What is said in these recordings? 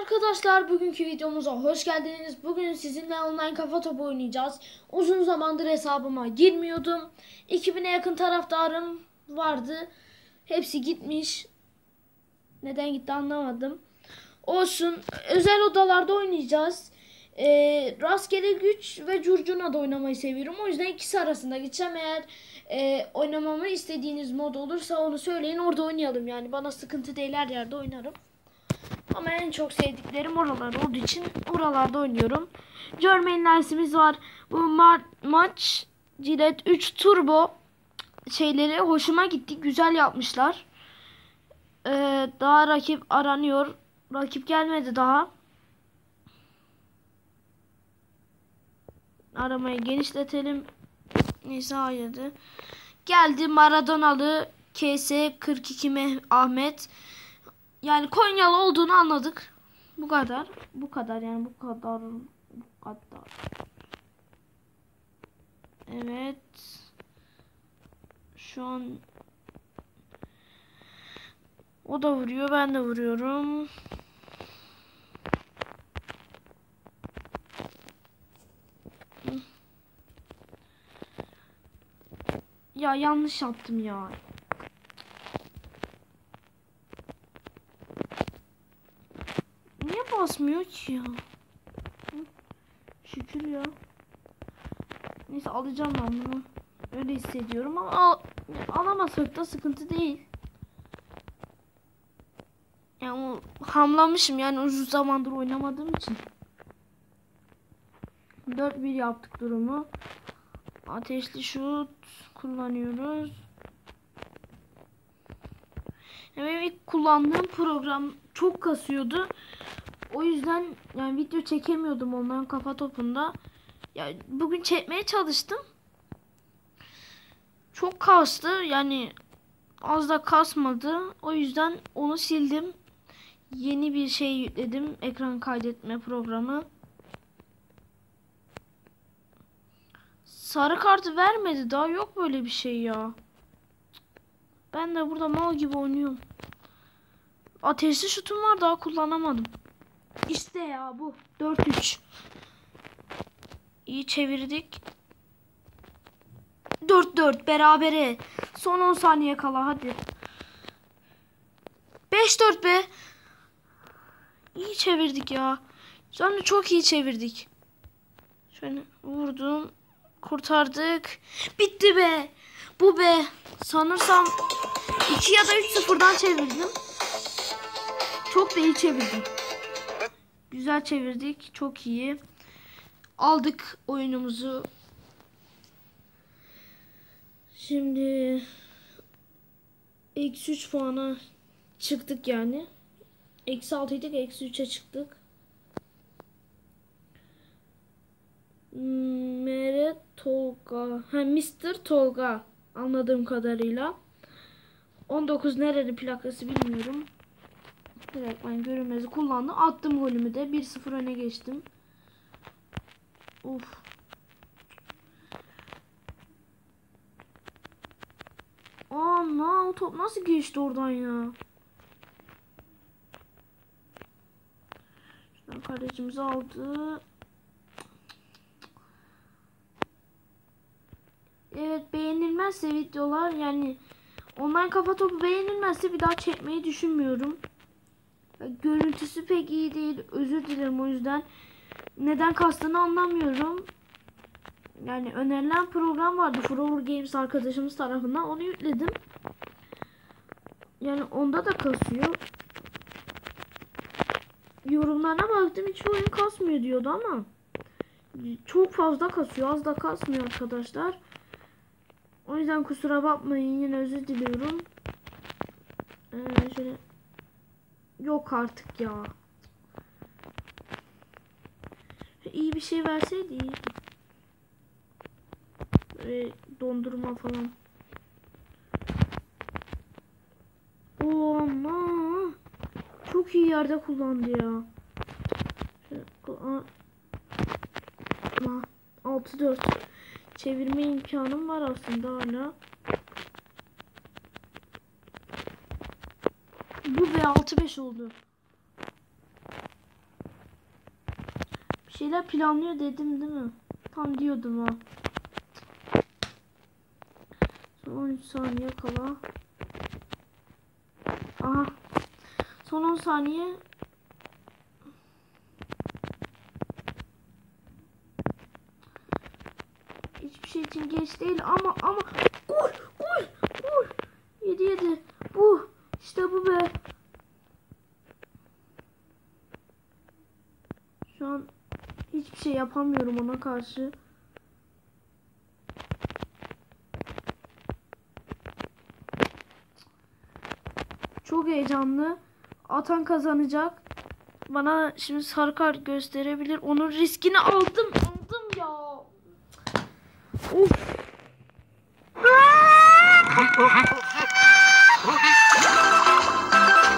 Arkadaşlar bugünkü videomuza hoş geldiniz. Bugün sizinle online kafa topu oynayacağız. Uzun zamandır hesabıma girmiyordum. 2000'e yakın taraftarım vardı. Hepsi gitmiş. Neden gitti anlamadım. Olsun. Özel odalarda oynayacağız. Ee, rastgele güç ve curcuna da oynamayı seviyorum. O yüzden ikisi arasında gideceğim. Eğer e, oynamamı istediğiniz mod olursa onu söyleyin. Orada oynayalım yani. Bana sıkıntı değil her yerde oynarım. Ama en çok sevdiklerim oralar olduğu için oralarda oynuyorum. Germain lensimiz var. Bu ma maç Cilet 3 Turbo şeyleri hoşuma gitti. Güzel yapmışlar. Ee, daha rakip aranıyor. Rakip gelmedi daha. Aramayı genişletelim. Neyse hayırdı. Geldi Maradona'lı KS 42 Meh Ahmet. Yani Konyalı olduğunu anladık. Bu kadar. Bu kadar yani bu kadar. Bu kadar. Evet. Şu an o da vuruyor. Ben de vuruyorum. Ya yanlış yaptım ya. Niye basmıyor ki ya? Şükür ya. Neyse alacağım ben bunu. Öyle hissediyorum ama al alamasak da sıkıntı değil. Yani hamlamışım yani uzun zamandır oynamadığım için. 4-1 yaptık durumu. Ateşli şut kullanıyoruz. Yani benim ilk kullandığım program çok kasıyordu. O yüzden yani video çekemiyordum onların kafa topunda. Ya bugün çekmeye çalıştım. Çok kastı yani az da kasmadı. O yüzden onu sildim. Yeni bir şey yükledim. Ekran kaydetme programı. Sarı kartı vermedi daha yok böyle bir şey ya. Ben de burada mal gibi oynuyorum. Ateşli şutum var daha kullanamadım. İşte ya bu. 4-3. İyi çevirdik. 4-4 berabere. Son 10 saniye kala hadi. 5-4 be. İyi çevirdik ya. Sonra çok iyi çevirdik. Şöyle vurdum. Kurtardık. Bitti be. Bu be. Sanırsam 2 ya da 3-0'dan çevirdim. Çok da iyi çevirdim. Güzel çevirdik. Çok iyi. Aldık oyunumuzu. Şimdi eksi 3 puana çıktık yani. Eksi 6 idik. Eksi 3'e çıktık. Mere Tolga. Ha Mr. Tolga. Anladığım kadarıyla. 19 nereli plakası bilmiyorum. Direkt ben görünmezi kullandım. Attım golümü de. 1-0 öne geçtim. Of. Aa ne o top nasıl geçti oradan ya? Şuradan kalecimiz aldı. Evet beğenilmezse videolar yani online kafa topu beğenilmezse bir daha çekmeyi düşünmüyorum. Görüntüsü pek iyi değil. Özür dilerim o yüzden. Neden kastığını anlamıyorum. Yani önerilen program vardı. Flower Games arkadaşımız tarafından. Onu yükledim. Yani onda da kasıyor. Yorumlarına baktım hiç oyun kasmıyor diyordu ama çok fazla kasıyor. Az da kasmıyor arkadaşlar. O yüzden kusura bakmayın. Yine özür diliyorum. Ee, şöyle Yok artık ya. İyi bir şey verseydi iyi. Böyle dondurma falan. Ama çok iyi yerde kullandı ya. Şöyle, 6-4 çevirme imkanım var aslında hala. Bu ve 6-5 oldu. şeyler planlıyor dedim değil mi? Tam diyordum ha. Son 13 saniye kala. Aha. Son 10 saniye. Hiçbir şey için geç değil ama ama gol gol gol. 7 7. Bu işte bu be. Şu an hiçbir şey yapamıyorum ona karşı. Çok heyecanlı. Atan kazanacak. Bana şimdi sarı kart gösterebilir. Onun riskini aldım. Aldım ya. Of.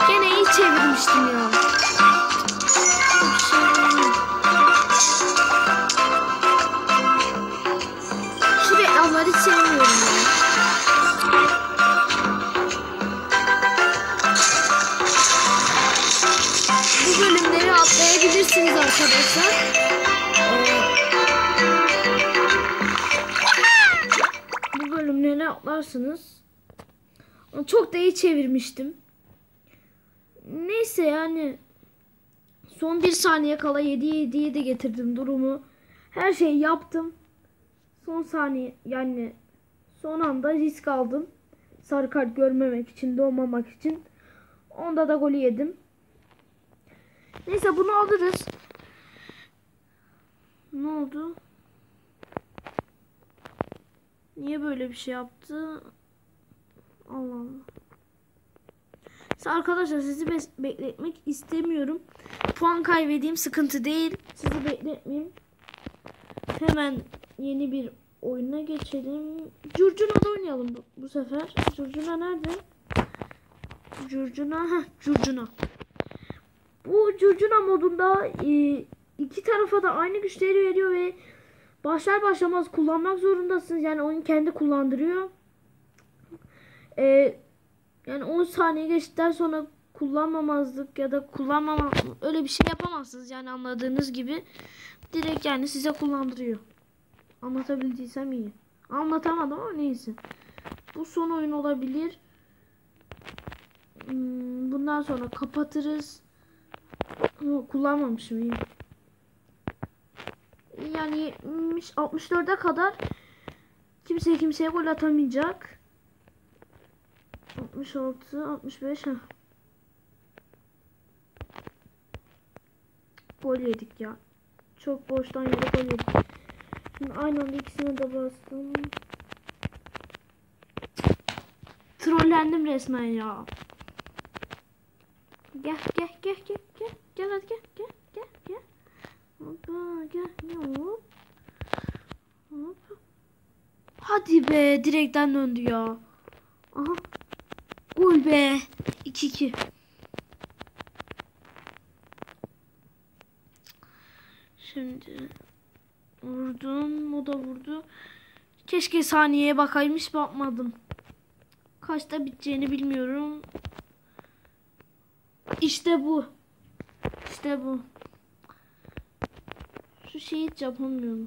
Gene iyi çevirmiştim ya. Bölümleri atlayabilirsiniz arkadaşlar. Bu bölümleri atlarsınız. Çok da iyi çevirmiştim. Neyse yani son bir saniye kala 7'ye 7'ye de getirdim durumu. Her şeyi yaptım. Son saniye yani son anda risk aldım. Sarı kart görmemek için, doğmamak için. Onda da golü yedim. Neyse bunu alırız. Ne oldu? Niye böyle bir şey yaptı? Allah Allah. Neyse arkadaşlar sizi be- bekletmek istemiyorum. Puan kaybedeyim sıkıntı değil. Sizi bekletmeyeyim. Hemen yeni bir oyuna geçelim. Curcuna'da oynayalım bu, bu sefer. Curcuna nerede? Curcuna, heh, Curcuna. Bu Curcuna modunda e, iki tarafa da aynı güçleri veriyor ve başlar başlamaz kullanmak zorundasınız. Yani oyun kendi kullandırıyor. E, yani 10 saniye geçtikten sonra kullanmamazlık ya da kullanmama öyle bir şey yapamazsınız. Yani anladığınız gibi direkt yani size kullandırıyor. Anlatabildiysem iyi. Anlatamadım ama neyse. Bu son oyun olabilir. Hmm, Bundan sonra kapatırız. Kullanmamışım iyi. Yani 70, 64'e kadar kimse kimseye gol atamayacak. 66, 65 ha. Gol yedik ya. Çok boştan yere gol yedik. Şimdi aynı anda ikisine de bastım. Trollendim resmen ya. Gel gel gel gel gel. Gel hadi gel gel gel gel. Hoppa gel gel hop. Hop. Hadi be direkten döndü ya. Aha. Gol be. 2-2. Şimdi vurdum. O da vurdu. Keşke saniyeye bakaymış bakmadım. Kaçta biteceğini bilmiyorum. İşte bu. İşte bu. Şu şeyi hiç yapamıyorum.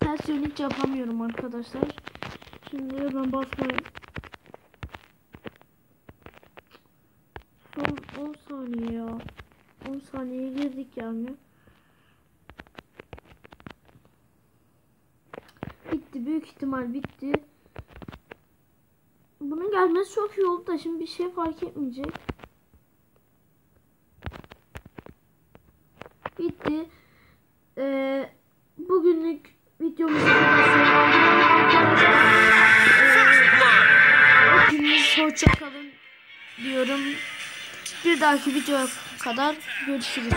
Ters yönü hiç yapamıyorum arkadaşlar. Şimdi ben basmayayım. Son 10 saniye ya. 10 saniyeye girdik yani. Bitti. Büyük ihtimal bitti. Bunun gelmesi çok iyi oldu da şimdi bir şey fark etmeyecek. Bitti. Ee, bugünlük videomuzu. Ee, hepiniz hoşça kalın diyorum. Bir dahaki videoya kadar görüşürüz.